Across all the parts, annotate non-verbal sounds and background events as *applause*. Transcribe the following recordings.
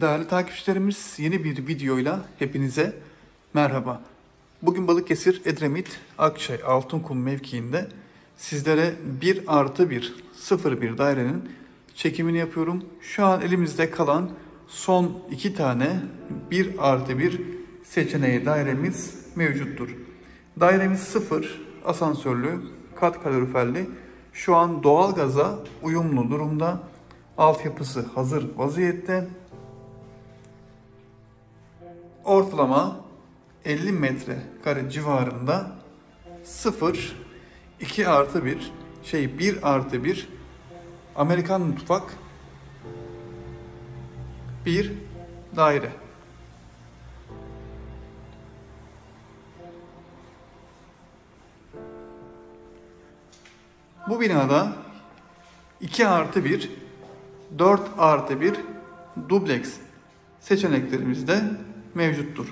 Değerli takipçilerimiz yeni bir videoyla hepinize merhaba. Bugün Balıkesir Edremit Akçay Altınkum mevkiinde sizlere 1 artı 1 01 dairenin çekimini yapıyorum. Şu an elimizde kalan son iki tane 1 artı 1 seçeneği dairemiz mevcuttur. Dairemiz 0 asansörlü, kat kaloriferli. Şu an doğalgaza uyumlu durumda. Altyapısı hazır vaziyette. Ortalama 50 metrekare civarında 0 2 artı 1 şey 1 artı 1 Amerikan mutfak bir daire. Bu binada 2 artı 1, 4 artı 1 dubleks seçeneklerimiz de mevcuttur.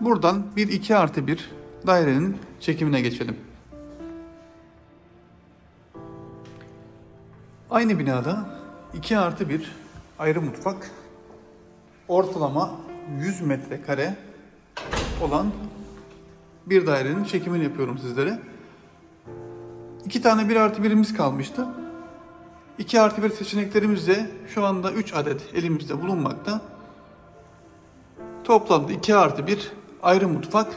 Buradan bir 2 artı 1 dairenin çekimine geçelim. Aynı binada 2 artı 1 ayrı mutfak ortalama 100 metrekare olan bir dairenin çekimini yapıyorum sizlere. İki tane 1 artı 1'imiz kalmıştı. 2 artı 1 seçeneklerimiz de şu anda 3 adet elimizde bulunmakta. Toplamda 2 artı 1 ayrı mutfak.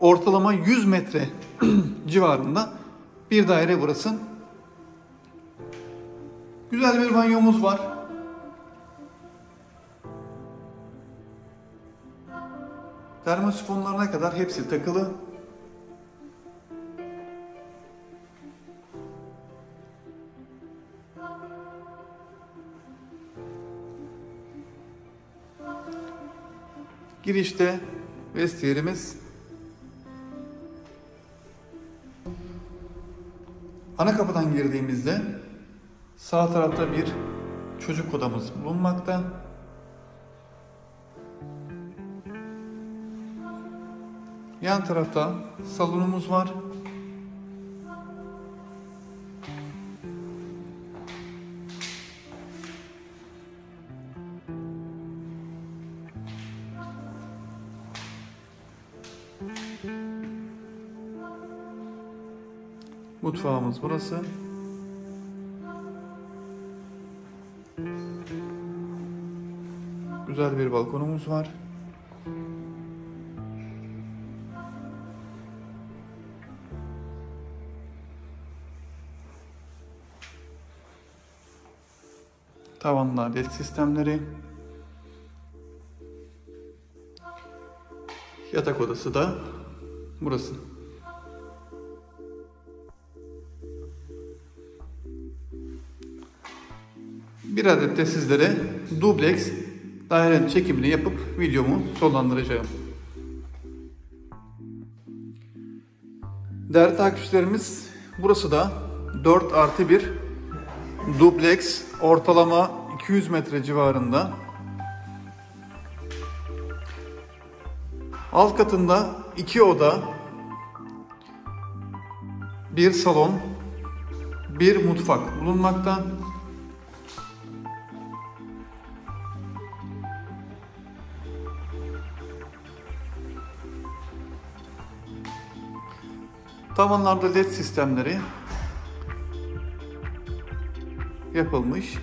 Ortalama 100 metre *clears throat* civarında bir daire burası. Güzel bir banyomuz var. Termosifonlarına kadar hepsi takılı. Girişte vestiyerimiz. Ana kapıdan girdiğimizde sağ tarafta bir çocuk odamız bulunmakta. Yan tarafta salonumuz var. Mutfağımız burası. Güzel bir balkonumuz var. Tavanlar led sistemleri. Yatak odası da burası. Bir adet de sizlere dubleks dairenin çekimini yapıp videomu sonlandıracağım. Değerli takipçilerimiz burası da 4 artı 1 dubleks ortalama 200 metre civarında. Alt katında iki oda, bir salon, bir mutfak bulunmakta. Tavanlarda led sistemleri yapılmış.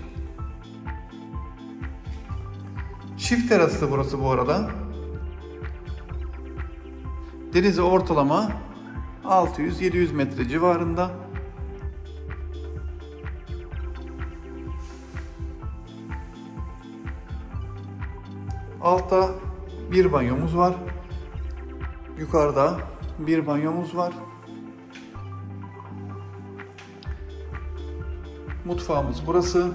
Çift teraslı burası bu arada. Denize ortalama 600-700 metre civarında. Altta bir banyomuz var. Yukarıda bir banyomuz var. Mutfağımız burası.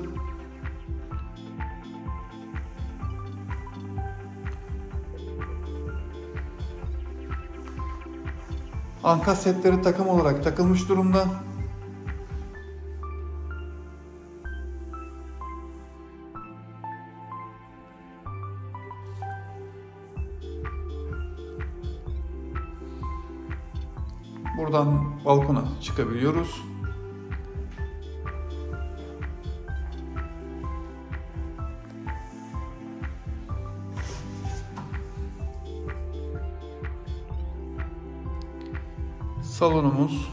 Anka setleri takım olarak takılmış durumda. Buradan balkona çıkabiliyoruz. Salonumuz.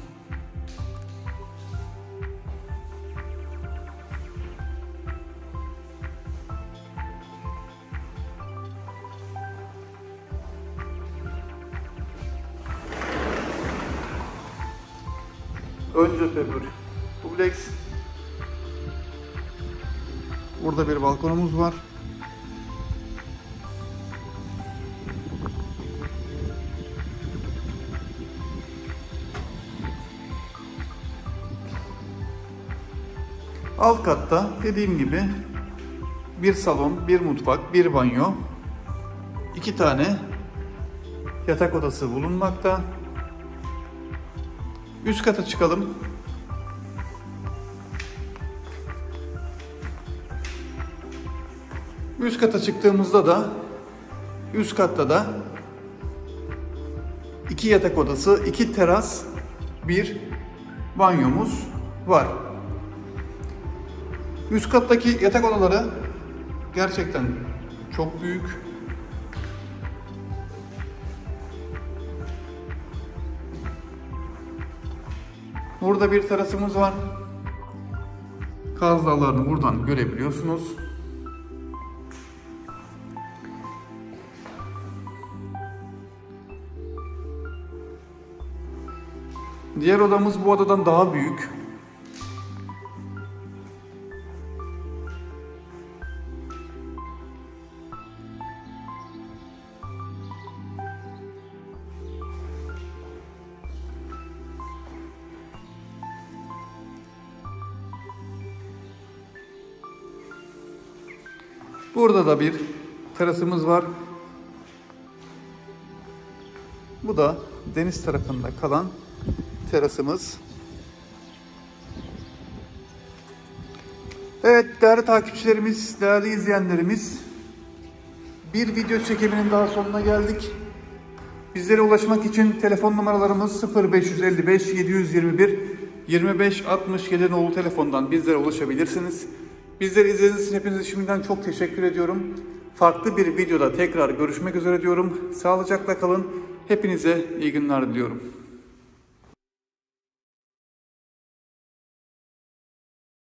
Ön cephe bir. Burada bir balkonumuz var. Alt katta dediğim gibi bir salon, bir mutfak, bir banyo, iki tane yatak odası bulunmakta. Üst kata çıkalım. Üst kata çıktığımızda da üst katta da iki yatak odası, iki teras, bir banyomuz var. Üst kattaki yatak odaları gerçekten çok büyük. Burada bir terasımız var. Kaz Dağları'nı buradan görebiliyorsunuz. Diğer odamız bu odadan daha büyük. Burada da bir terasımız var. Bu da deniz tarafında kalan terasımız. Evet değerli takipçilerimiz, değerli izleyenlerimiz bir video çekiminin daha sonuna geldik. Bizlere ulaşmak için telefon numaralarımız 0555 721 25 67 nolu telefondan bizlere ulaşabilirsiniz. Bizleri izlediğiniz için hepinize şimdiden çok teşekkür ediyorum. Farklı bir videoda tekrar görüşmek üzere diyorum. Sağlıcakla kalın. Hepinize iyi günler diliyorum.